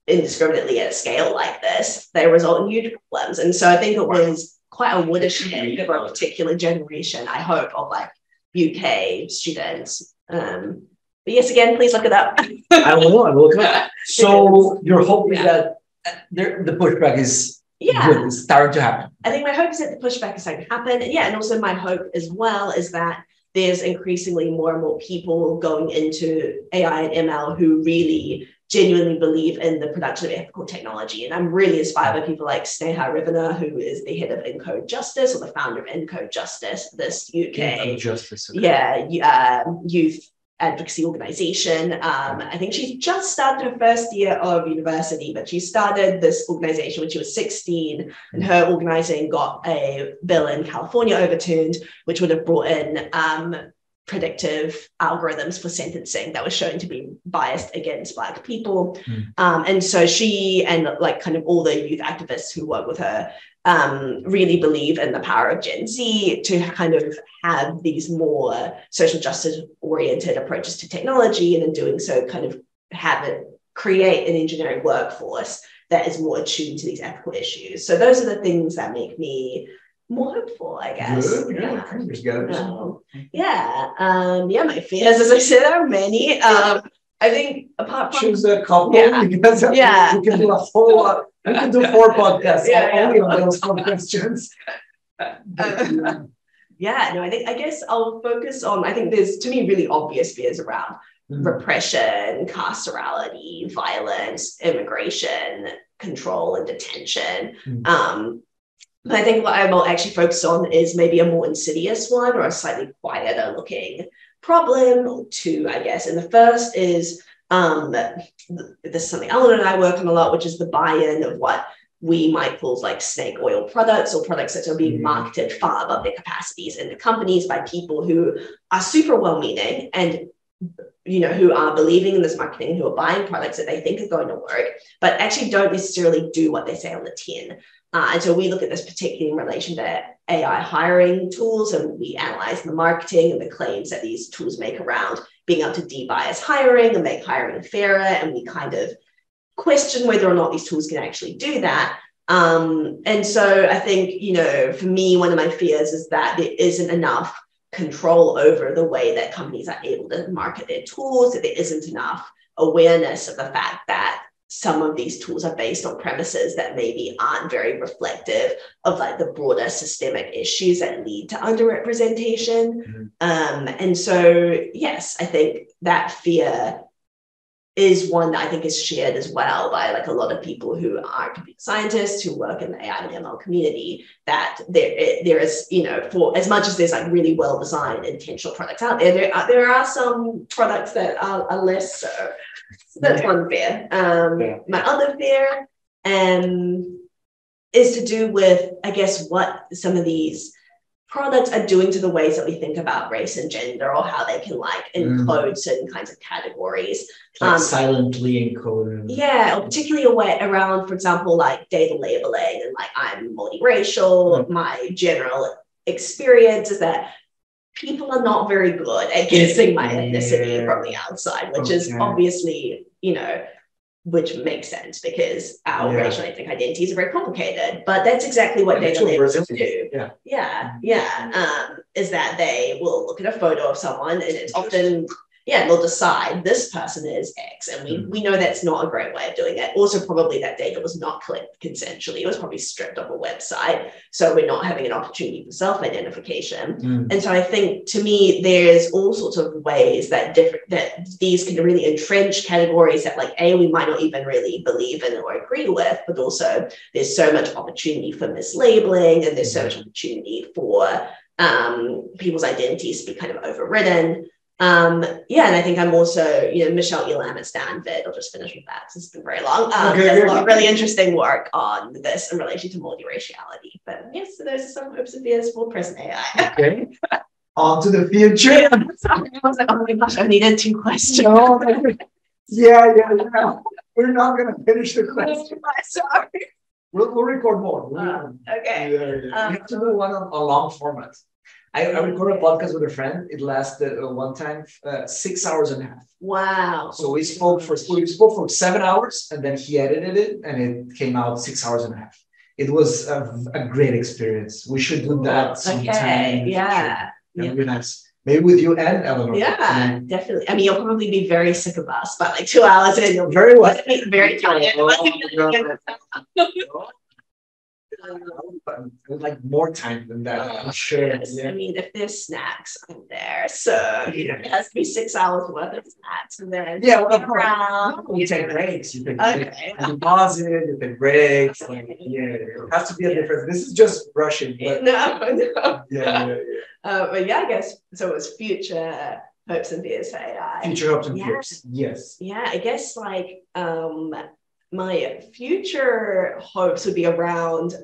indiscriminately at a scale like this, they result in huge problems. And so I think it was quite a watershed for a particular generation, I hope, of like UK students. Um, but yes, again, please look it up. I will. I will look it up. So your hope is yeah. that there, the pushback is yeah good, it's starting to happen. I think my hope is that the pushback is starting to happen. And yeah, and also my hope as well is that there's increasingly more and more people going into AI and ML who really genuinely believe in the production of ethical technology. And I'm really inspired by people like Sneha Revanur, who is the head of ENCODE Justice or the founder of ENCODE Justice, this UK Justice, okay. yeah, uh, youth advocacy organization. Um, I think she just started her first year of university, but she started this organization when she was 16, and her organizing got a bill in California overturned, which would have brought in um, predictive algorithms for sentencing that were shown to be biased against black people mm. um, and so she and like kind of all the youth activists who work with her um, really believe in the power of gen z to kind of have these more social justice oriented approaches to technology and in doing so kind of have it create an engineering workforce that is more attuned to these ethical issues so those are the things that make me more hopeful, I guess. Good. Yeah, yeah. Um, yeah. Um, yeah, my fears, as I said, are many. Um, I think apart from choose a couple yeah. because yeah. we can do a whole lot. We can do four podcasts yeah, yeah. only on those questions. Yeah, no, I think I guess I'll focus on. I think there's to me really obvious fears around mm. repression, carcerality, violence, immigration, control, and detention. Mm. Um, but I think what I will actually focus on is maybe a more insidious one or a slightly quieter looking problem, two, I guess. And the first is um, this is something Ellen and I work on a lot, which is the buy-in of what we might call like snake oil products or products that are being mm-hmm. marketed far above their capacities in the companies by people who are super well-meaning and you know, who are believing in this marketing, who are buying products that they think are going to work, but actually don't necessarily do what they say on the tin. Uh, and so we look at this particularly in relation to AI hiring tools, and we analyze the marketing and the claims that these tools make around being able to debias hiring and make hiring fairer. And we kind of question whether or not these tools can actually do that. Um, and so I think, you know, for me, one of my fears is that there isn't enough control over the way that companies are able to market their tools, that there isn't enough awareness of the fact that some of these tools are based on premises that maybe aren't very reflective of like the broader systemic issues that lead to underrepresentation. Mm-hmm. Um, and so, yes, I think that fear is one that I think is shared as well by like a lot of people who are computer scientists who work in the AI and ML community. That there, there is, you know, for as much as there's like really well designed intentional products out there, there are, there are some products that are, are less so. So that's one fear. Um, yeah. My other fear um, is to do with, I guess, what some of these products are doing to the ways that we think about race and gender or how they can like mm. encode mm. certain kinds of categories. Like um, silently encode. Yeah, or particularly away around, for example, like data labeling and like I'm multiracial. Mm. My general experience is that people are not very good at guessing my ethnicity yeah. from the outside, which okay. is obviously, you know, which makes sense because our yeah. racial ethnic identities are very complicated. But that's exactly what data labels do. Yeah, yeah, yeah. Um, is that they will look at a photo of someone and it's often yeah, they'll decide this person is X. And we, mm. we know that's not a great way of doing it. Also, probably that data was not collected consensually. It was probably stripped off a website. So we're not having an opportunity for self-identification. Mm. And so I think to me, there's all sorts of ways that different that these can really entrench categories that like A, we might not even really believe in or agree with, but also there's so much opportunity for mislabeling and there's so much opportunity for um, people's identities to be kind of overridden. Um, yeah, and I think I'm also, you know, Michelle Elam at Stanford. I'll just finish with that since it's been very long. Um, okay, there's a lot of really interesting work on this in relation to multiraciality. But yes, so those are some hopes and fears for present AI. Okay. on to the future. I was like, oh my gosh, I needed two questions. No, yeah, yeah, yeah. We're not going to finish the question. Sorry. We'll, we'll record more. Uh, okay. Yeah, yeah. Um, we have to do one on a long format. I, I recorded a podcast with a friend. It lasted uh, one time uh, six hours and a half. Wow. So we spoke for we spoke for seven hours, and then he edited it, and it came out six hours and a half. It was a, a great experience. We should do that sometime. Okay. Yeah. That would be nice. Maybe with you and Eleanor. Yeah, and definitely. I mean, you'll probably be very sick of us, but like two hours in, you'll very well. very tired. like more time than that. I'm uh, sure. Yes. Yeah. I mean, if there's snacks, I'm there. So yeah. it has to be six hours worth of snacks, and then yeah, well, around. you take breaks. You take okay. you pause it. You take breaks. Like, yeah, it has to be a difference. This is just rushing. But, no, no. Yeah, yeah, yeah. Uh, but yeah, I guess so. It was future hopes and fears for AI. Future hopes and yeah. fears. Yes. Yeah, I guess like um my future hopes would be around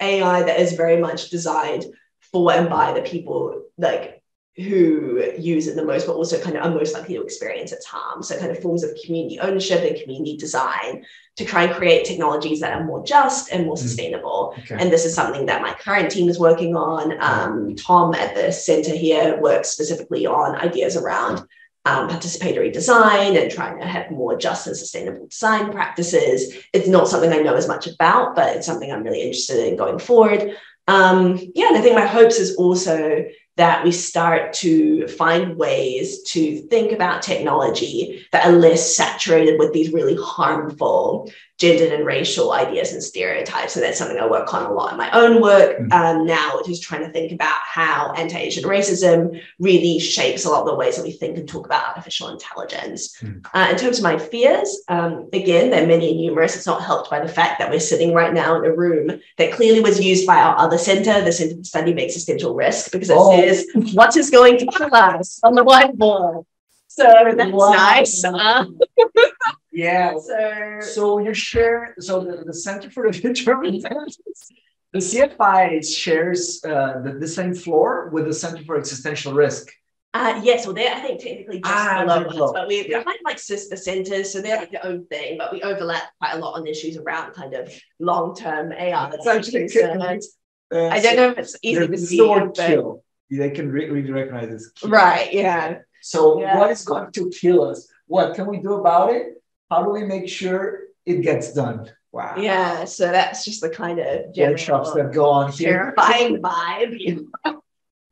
AI that is very much designed for and by the people like who use it the most, but also kind of are most likely to experience its harm. So, kind of forms of community ownership and community design to try and create technologies that are more just and more mm. sustainable. Okay. And this is something that my current team is working on. Um, Tom at the center here works specifically on ideas around um, participatory design and trying to have more just and sustainable design practices. It's not something I know as much about, but it's something I'm really interested in going forward. Um, yeah, and I think my hopes is also that we start to find ways to think about technology that are less saturated with these really harmful gendered and racial ideas and stereotypes. And that's something I work on a lot in my own work mm. um, now, which is trying to think about how anti Asian racism really shapes a lot of the ways that we think and talk about artificial intelligence. Mm. Uh, in terms of my fears, um, again, they're many and numerous. It's not helped by the fact that we're sitting right now in a room that clearly was used by our other center, the Center for Study of Existential Risk, because it oh. says, What is going to kill us on the whiteboard? So that's wow. nice. Uh, yeah. So, so you share, so the, the Center for the Future of Intelligence, the CFI shares uh, the, the same floor with the Center for Existential Risk. Uh, yes, well, they're I think technically just Ah, very us, but we're, Yeah. kind of like sister centers, so they're like their own thing, but we overlap quite a lot on issues around kind of long-term AI. That's actually concerns. Uh, I don't know if it's easy to see, but- kill. They can re- really recognize this. right? Yeah. So Yeah. what is going to kill us? What can we do about it? How do we make sure it gets done? Wow. Yeah, so that's just the kind of Workshops that go on here. terrifying vibe. you know.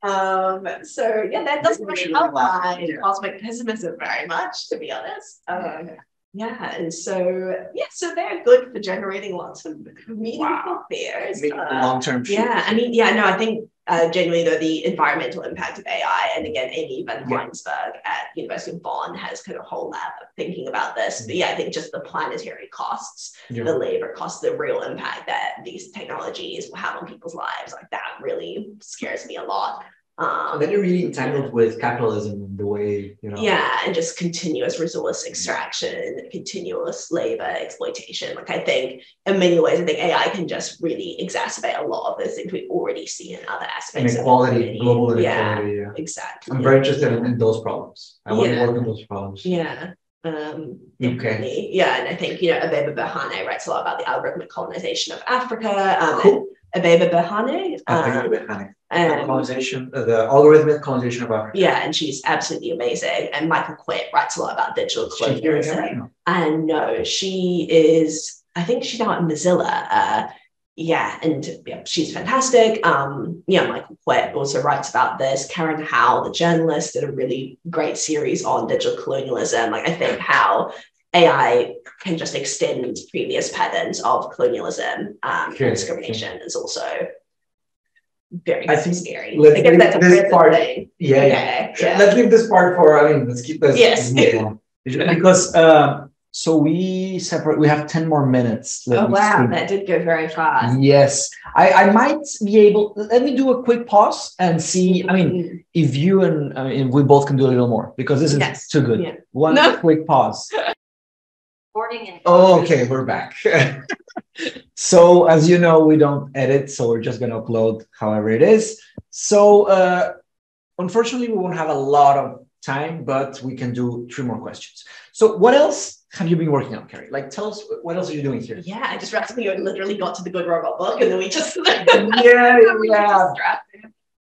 Um, so yeah, that doesn't really help my yeah. cosmic pessimism very much, to be honest. Um, yeah, and so yeah, so they're good for generating lots of meaningful Wow. fears. Uh, long-term yeah, I mean, yeah, no, I think uh, genuinely though the environmental impact of AI, and again, Aimee van Yeah. Wynsberghe at University of Bonn has kind of a whole lab of thinking about this. But yeah, I think just the planetary costs, Yeah. the labor costs, the real impact that these technologies will have on people's lives, like that really scares me a lot. Um, then you're really entangled with capitalism and the way, you know. yeah, and just continuous resource extraction, continuous labor exploitation. Like I think in many ways, I think AI can just really exacerbate a lot of those things we already see in other aspects. of Inequality, global inequality. Yeah. exactly. I'm very interested in, in those problems. I want Yeah. to work on those problems. Yeah. Um, Okay. Yeah, and I think you know Abeba Birhane writes a lot about the algorithmic colonization of Africa. Um, Cool. Abeba Birhane. Um, of it, um, colonization, uh, the algorithmic colonization of Africa. yeah, and she's absolutely amazing. And Michael Kwet writes a lot about digital She's here in colonialism. And no, she is, I think she's out in Mozilla. Uh, yeah, and yeah, she's fantastic. Um, yeah, Michael Kwet also writes about this. Karen Hao, the journalist, did a really great series on digital colonialism. Like, I think how AI can just extend previous patterns of colonialism um, and discrimination is also very I think scary. let's I guess leave that's a this part- thing. Yeah, yeah. Yeah. Let's leave this part for, I mean, let's keep this. Yes. let's move on. Because uh, so we separate. We have ten more minutes. Let Oh wow, that did go very fast. Yes, I, I might be able. Let me do a quick pause and see. I mean, Mm. if you and I mean, we both can do a little more because this is Yes. too good. Yeah. One No. quick pause. Recording and. Oh, okay, we're back. so as you know, we don't edit, so we're just gonna upload however it is. So uh, unfortunately, we won't have a lot of time, but we can do three more questions. So what else have you been working on, Kerry? Like, tell us what else are you doing here? Yeah, I just randomly literally got to the Good Robot book, and then we just yeah, we were just.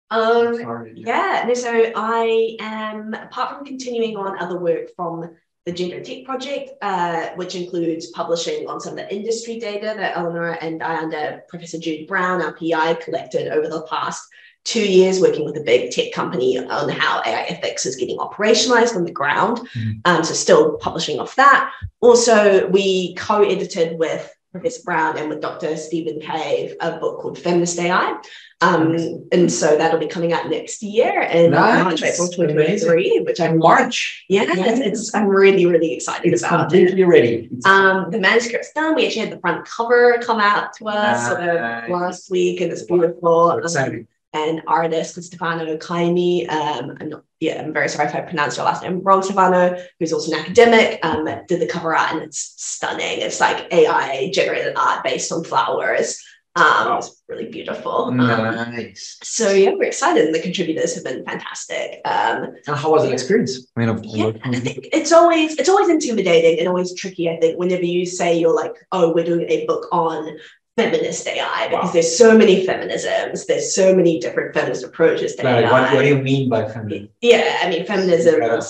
Um, Sorry. yeah, no, so I am apart from continuing on other work from the Gender Tech Project, uh, which includes publishing on some of the industry data that Eleanor and I, under Professor Jude Browne, our PI, collected over the past two years, working with a big tech company on how AI ethics is getting operationalized on the ground. Mhm. Um, so still publishing off that. Also, we co-edited with Professor Browne and with Dr. Stephen Cave a book called Feminist AI. Um, and so that'll be coming out next year in Nice. March, April 2023, which I'm March. yeah, it's, it's I'm really, really excited It's about it. completely ready. It's- Um, the manuscript's done. We actually had the front cover come out to us sort of last week, and it's beautiful. so Um, exciting. and artist Stefano Kaimi. Um, I'm not, yeah, I'm very sorry if I pronounced your last name wrong, Stefano, who's also an academic, um, did the cover art and it's stunning. It's like AI generated art based on flowers. Um, it's really beautiful. Um, Nice. so yeah, we're excited, and the contributors have been fantastic. Um, And how was the experience? I mean, of yeah, I think it's always it's always intimidating and always tricky. I think whenever you say you're like, oh, we're doing a book on feminist AI because Wow. there's so many feminisms, there's so many different feminist approaches to AI. what, what do you mean by feminism? yeah, I mean, feminism. Yeah.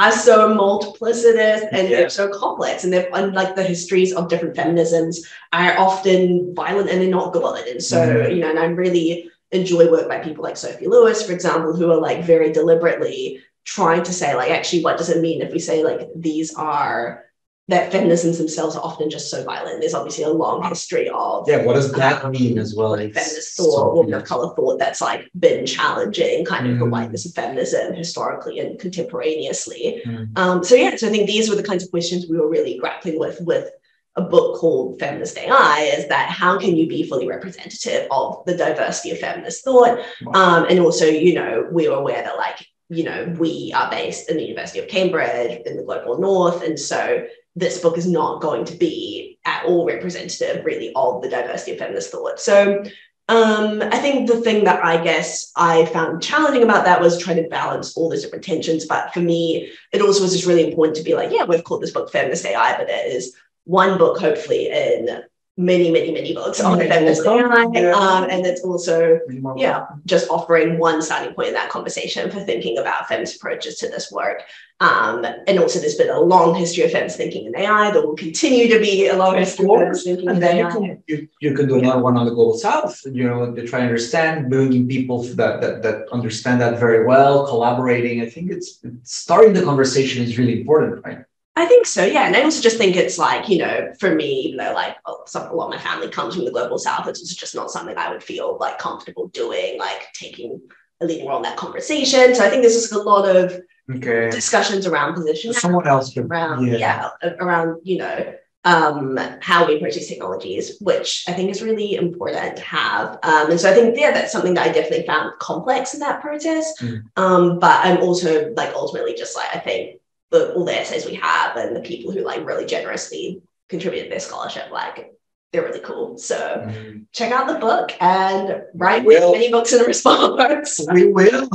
Are so multiplicitous and Yeah. they're so complex, and they're unlike the histories of different feminisms are often violent and they're not good. And so, Mhm. you know, and I really enjoy work by people like Sophie Lewis, for example, who are like very deliberately trying to say, like, actually, what does it mean if we say like these are that feminisms themselves are often just so violent? There's obviously a long history of Yeah, what does that mean as well? like feminist so thought, woman of color thought that's like been challenging kind of the Mm. whiteness of feminism historically and contemporaneously. Mm. Um, so yeah, so I think these were the kinds of questions we were really grappling with with a book called Feminist AI is that how can you be fully representative of the diversity of feminist thought? Wow. Um, and also, you know, we were aware that like, you know, we are based in the University of Cambridge in the global north. And so this book is not going to be at all representative really of the diversity of feminist thought. So Um, I think the thing that I guess I found challenging about that was trying to balance all those different tensions. But for me, it also was just really important to be like, yeah, we've called this book Feminist AI, but it is one book, hopefully, in many, many, many books on Many feminist books. AI. Yeah. Um, and it's also yeah, just offering one starting point in that conversation for thinking about feminist approaches to this work. Um, and also, there's been a long history of feminist thinking in AI. that will continue to be a long history of feminist thinking And in then you can you, you can do another one on the global south, you know, to try and understand, bringing people that that, that understand that very well, collaborating. I think it's, it's starting the conversation is really important, right? I think so, yeah. And I also just think it's like, you know, for me, even though like oh, some, a lot of my family comes from the global south, it's just not something I would feel like comfortable doing, like taking a leading role in that conversation. So I think there's just a lot of Okay. discussions around position Someone else around yeah. around you know um how we approach these technologies which i think is really important to have um and so i think yeah that's something that i definitely found complex in that process Mm. um but i'm also like ultimately just like i think the all the essays we have and the people who like really generously contributed their scholarship like they're really cool so Mm. check out the book and write Will. many books in response We will.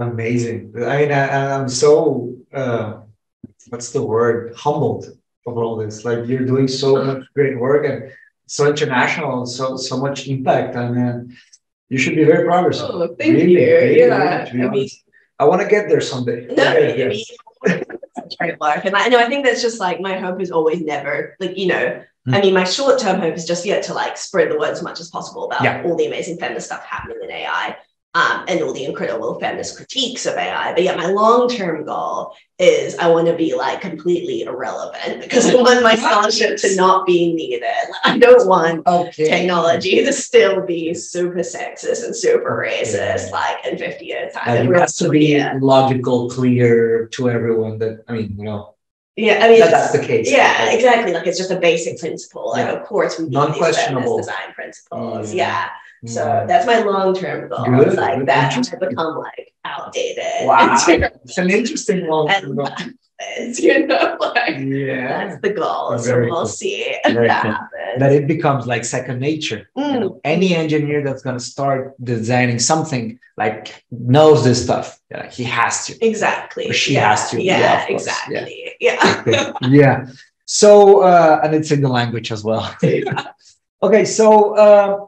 Amazing. I mean, I, I'm so, uh, what's the word? Humbled of all this. Like you're doing so much great work and so international, and so so much impact. I mean, you should be very proud of yourself. oh thank Really, you really, yeah really, i mean honest. I want to get there someday. No, Okay, I yes. mean, it's great. And I know I think that's just like my hope is always never like, you know, mm. I mean, my short term hope is just yet to like spread the word as much as possible about Yeah. all the amazing feminist stuff happening in AI um, and all the incredible feminist critiques of AI. But yeah, my long term goal is I want to be like completely irrelevant because I want my scholarship to not be needed. I don't want Okay. technology to still be super sexist and super racist like in 50 years time. And And it has to be logical, clear to everyone that, I mean, you know, Yeah, I mean, that that's the case. yeah, Like, exactly. Like it's just a basic principle. Like, Yeah. of course, we need Non-questionable. feminist design principles. Yeah. Yeah. So that's my long-term goal. Good, It's like that to become like outdated. Wow. It's an interesting one. and you know, like Yeah. that's the goal. So we'll cool. see if Very that cool. happens. That it becomes like second nature. You Mm. know, any engineer that's gonna start designing something like knows this stuff. Yeah, he has to. Exactly. Or she yeah. has to. Yeah, Yeah, exactly. Yeah. Okay. yeah. So uh, and it's in the language as well. okay, so uh,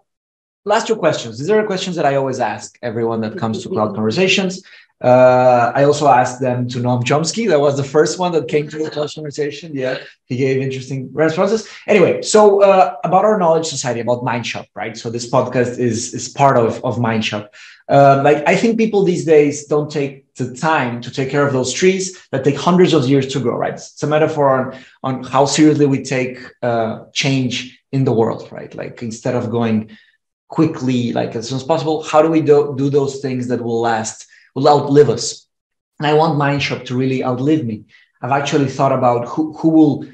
last two questions. These are questions that I always ask everyone that comes to Cloud Conversations. Uh, I also asked them to Noam Chomsky. That was the first one that came to the Cloud Conversation. Yeah, he gave interesting responses. Anyway, so uh, about our knowledge society, about Mindshop, right? So this podcast is is part of of Mindshop. Uh, like I think people these days don't take the time to take care of those trees that take hundreds of years to grow. Right? It's a metaphor on on how seriously we take uh, change in the world. Right? Like instead of going quickly, like as soon as possible, how do we do, do those things that will last, will outlive us? And I want Mindshop to really outlive me. I've actually thought about who who will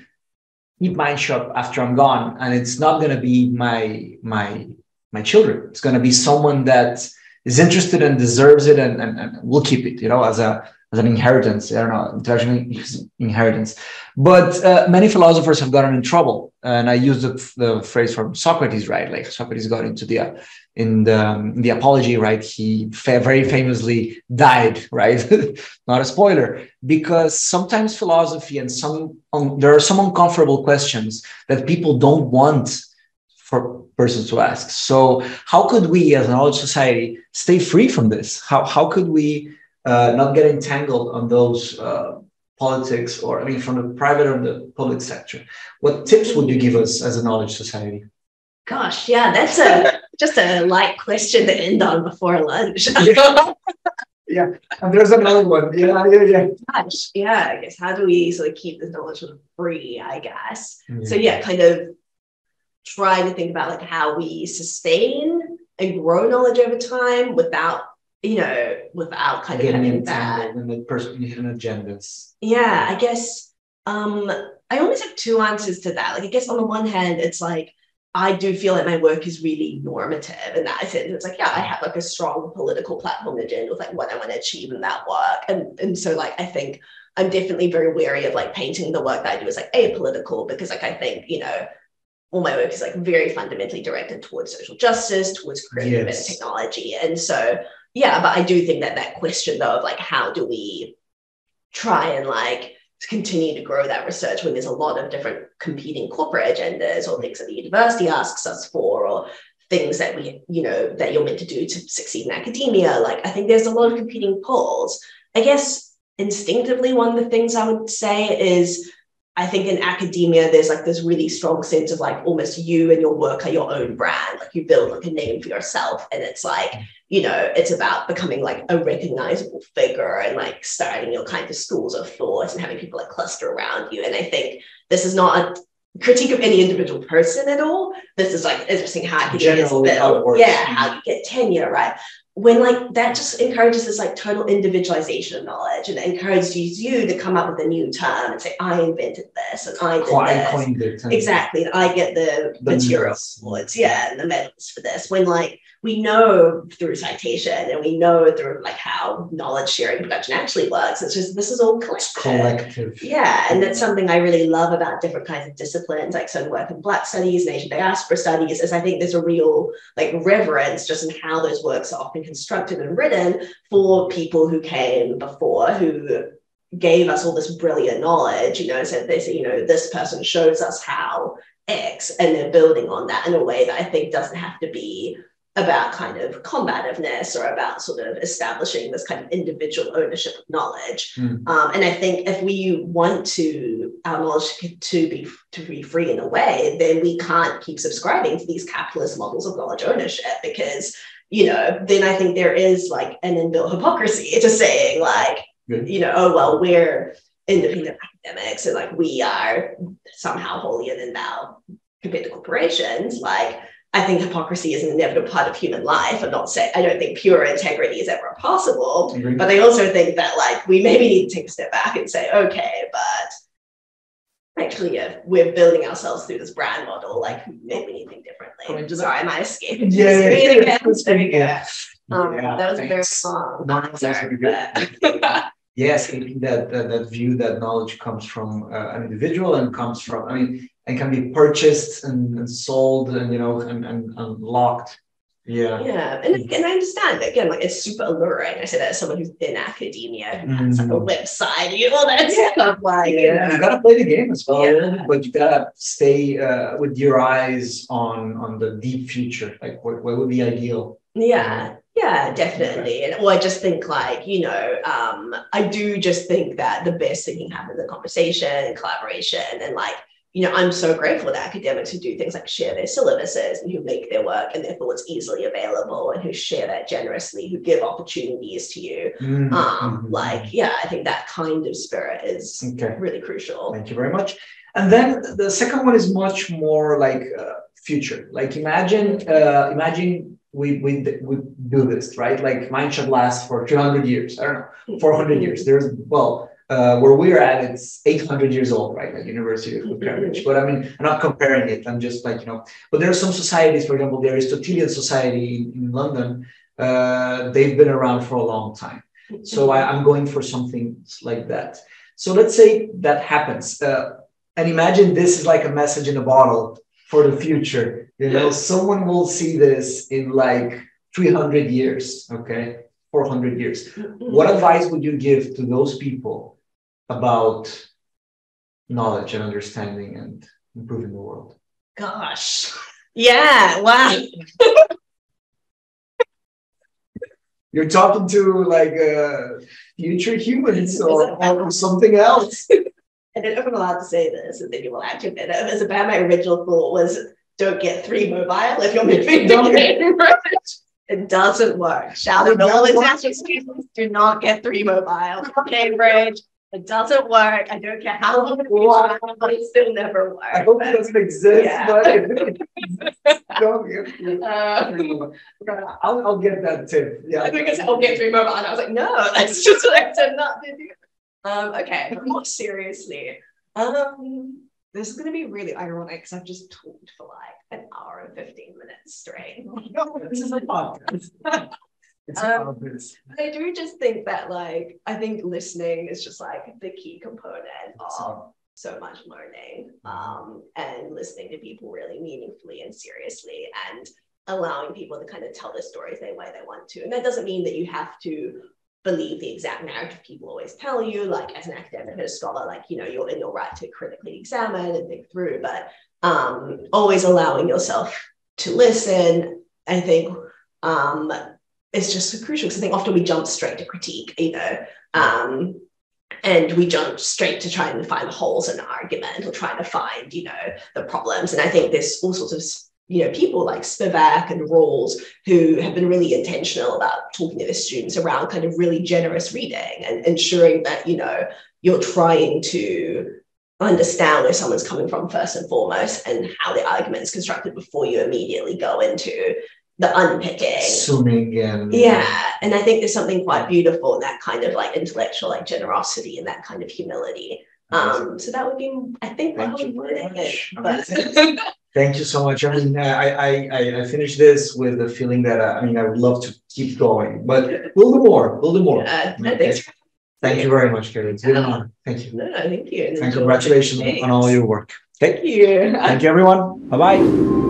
keep Mindshop after I'm gone, and it's not going to be my my my children. It's going to be someone that is interested and deserves it and, and, and will keep it, you know, as a as an inheritance. I don't know, intellectual inheritance. But uh, many philosophers have gotten in trouble, and I use the, the phrase from Socrates, right? Like Socrates got into the uh, in the um, the Apology, right? He fa- very famously died, right? Not a spoiler, because sometimes philosophy and some um, there are some uncomfortable questions that people don't want for persons to ask. So, how could we, as a knowledge society, stay free from this? How how could we uh, not get entangled on those uh, politics, or I mean, from the private or the public sector? What tips would you give us as a knowledge society? Gosh, yeah, that's a just a light question to end on before lunch. Yeah, and there's another one. Yeah, yeah, yeah. Gosh, yeah, I guess how do we sort of keep this knowledge sort of free, I guess. So mm. yeah, kind of try to think about like how we sustain and grow knowledge over time without, you know, without kind of Getting having that. in the person agendas. Yeah, I guess um I almost have two answers to that. Like I guess on the one hand, it's like I do feel like my work is really normative in that sense. It's like, yeah, I have like a strong political platform agenda with like what I want to achieve in that work. And and so like I think I'm definitely very wary of like painting the work that I do as like apolitical because like I think, you know, all my work is like very fundamentally directed towards social justice, towards creative Yes. and technology. And so, yeah, but I do think that that question though of like, how do we try and like continue to grow that research when there's a lot of different competing corporate agendas or things that the university asks us for or things that we, you know, that you're meant to do to succeed in academia. Like, I think there's a lot of competing pulls I guess instinctively, one of the things I would say is I think in academia, there's like this really strong sense of like almost you and your work are your own brand. Like you build like a name for yourself. And it's like, you know, it's about becoming like a recognizable figure and like starting your kind of schools of thought and having people like cluster around you. And I think this is not a critique of any individual person at all. This is like interesting how academia is Generally built. Yeah, how you get tenure, right? When like that just encourages this like total individualization of knowledge and it encourages you to come up with a new term and say i invented this and i did I this coined it. exactly and i get the, The material medals. awards yeah and the medals for this when like we know through citation and we know through like how knowledge sharing production actually works it's just this is all It's collective collective. yeah, and that's something I really love about different kinds of disciplines, like so work in Black studies and Asian diaspora studies, is I think there's a real like reverence just in how those works are often constructed and written for people who came before, who gave us all this brilliant knowledge, you know, said this, you know, this person shows us how X, and they're building on that in a way that I think doesn't have to be about kind of combativeness or about sort of establishing this kind of individual ownership of knowledge. Mm. Um, and I think if we want to our knowledge to be to be free in a way, then we can't keep subscribing to these capitalist models of knowledge ownership because you know then I think there is like an inbuilt hypocrisy to saying like Good. you know oh well we're independent academics and like we are somehow holier than thou compared to corporations like I think hypocrisy is an inevitable part of human life. I'm not saying I don't think pure integrity is ever possible, Agree. but I also think that like we maybe need to take a step back and say, okay, but actually, if we're building ourselves through this brand model, like maybe we need to think differently. I mean, just- Sorry, am I escaping? Yeah, yeah, yeah. good. There we go. Yeah. Um, Yeah, that was a very thanks. long No, but- Yes, keeping that, that that view that knowledge comes from uh, an individual and comes from I mean and can be purchased and, and sold and you know and, and unlocked. Yeah. Yeah, and, and I understand again, like it's super alluring. I say that as someone who's in academia who has like a Mm. website, you know, all that Yeah. stuff. Like, Yeah, you gotta play the game as well, Yeah. but you gotta stay uh, with your eyes on on the deep future. Like, what, what would be ideal? Yeah, yeah, definitely. And or I just think like, you know, um, I do just think that the best thing can happen in the conversation and collaboration and like, you know, I'm so grateful that academics who do things like share their syllabuses and who make their work and their thoughts easily available and who share that generously, who give opportunities to you. Mhm, Um, mhm. like, yeah, I think that kind of spirit is okay. really crucial. Thank you very much. And then the second one is much more like uh, future. Like imagine, uh, imagine we, we we do this right. Like mine should last for 200 years. I don't know, 400 years. There's well, uh, where we're at, it's 800 years old, right? Like University of Cambridge. But I mean, I'm not comparing it. I'm just like you know. But there are some societies, for example, the Aristotelian Society in, in London. Uh, they've been around for a long time. So I, I'm going for something like that. So let's say that happens. Uh, and imagine this is like a message in a bottle for the future. You know, someone will see this in like 300 years, okay, 400 years. What advice would you give to those people about knowledge and understanding and improving the world? Gosh. Yeah, wow. You're talking to like uh, future humans or, or something else. I don't know if I'm allowed to say this, and then you will actually admit it. As about my original thought was don't get three mobile if you're moving to Don't get-. It doesn't work. Shout out to all international students, do not get three mobile Cambridge. It doesn't work. I don't care how long it but it still never works. I hope it doesn't exist, Yeah. but it exists, don't Uh, I'll, I'll get that tip. Yeah. I think it's I'll get three mobile. And I was like, no, that's just what I said not to do. Um, okay, but more seriously. Um, this is gonna be really ironic because I've just talked for like an hour and 15 minutes straight. No, this is a podcast. It's Um. But I do just think that like I think listening is just like the key component of so much learning um, and listening to people really meaningfully and seriously and allowing people to kind of tell their stories the way they want to. And that doesn't mean that you have to believe the exact narrative people always tell you, like as an academic and a scholar, like, you know, you're in your right to critically examine and think through, but um, always allowing yourself to listen, I think um, is just so crucial because I think often we jump straight to critique, you know, um, and we jump straight to trying to find holes in an argument or trying to find, you know, the problems. And I think there's all sorts of you know, people like Spivak and Rawls who have been really intentional about talking to their students around kind of really generous reading and ensuring that, you know, you're trying to understand where someone's coming from first and foremost and how the argument is constructed before you immediately go into the unpicking. Assuming and yeah. And I think there's something quite beautiful in that kind of like intellectual like generosity and that kind of humility. Um, so that would be, I think, Thank you very it. But Thank you so much. I mean, I I I, I finished this with the feeling that uh, I mean I would love to keep going, but we'll do more. We'll do more. Uh, okay. Thank you very much, Kerry. It's been an honor. Thank you. No, thank you. And congratulations on all your work. Thank you. Thank you, everyone. Bye bye.